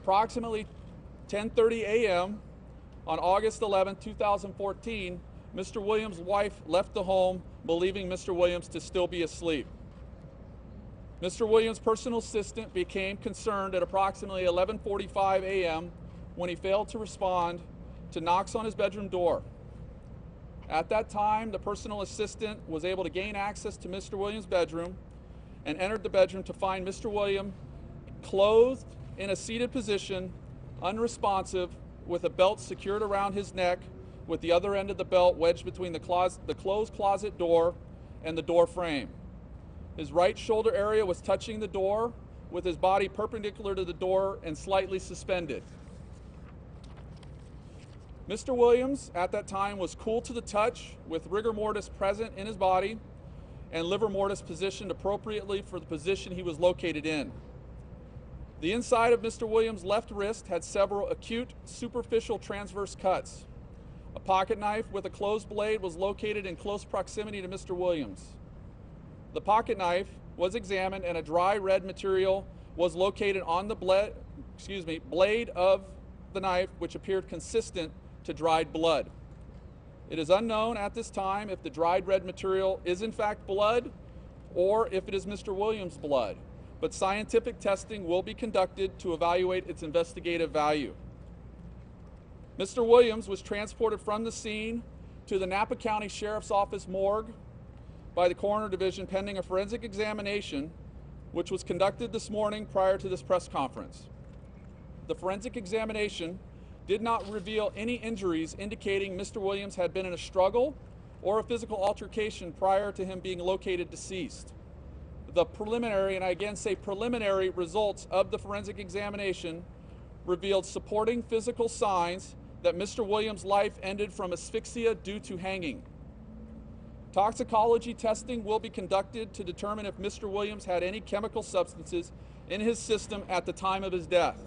At approximately 10:30 a.m. on August 11, 2014, Mr. Williams' wife left the home believing Mr. Williams to still be asleep. Mr. Williams' personal assistant became concerned at approximately 11:45 a.m. when he failed to respond to knocks on his bedroom door. At that time, the personal assistant was able to gain access to Mr. Williams' bedroom and entered the bedroom to find Mr. Williams clothed in a seated position, unresponsive, with a belt secured around his neck, with the other end of the belt wedged between the, closet, the closed closet door and the door frame. His right shoulder area was touching the door, with his body perpendicular to the door and slightly suspended. Mr. Williams at that time was cool to the touch with rigor mortis present in his body and livor mortis positioned appropriately for the position he was located in. The inside of Mr. Williams' left wrist had several acute superficial transverse cuts. A pocket knife with a closed blade was located in close proximity to Mr. Williams. The pocket knife was examined and a dry red material was located on the blade, excuse me, blade of the knife which appeared consistent to dried blood. It is unknown at this time if the dried red material is in fact blood or if it is Mr. Williams' blood, but scientific testing will be conducted to evaluate its investigative value. Mr. Williams was transported from the scene to the Napa County Sheriff's Office morgue by the Coroner Division pending a forensic examination, which was conducted this morning prior to this press conference. The forensic examination did not reveal any injuries indicating Mr. Williams had been in a struggle or a physical altercation prior to him being located deceased the preliminary, and I again say preliminary, results of the forensic examination revealed supporting physical signs that Mr. Williams' life ended from asphyxia due to hanging. Toxicology testing will be conducted to determine if Mr. Williams had any chemical substances in his system at the time of his death.